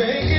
Hey.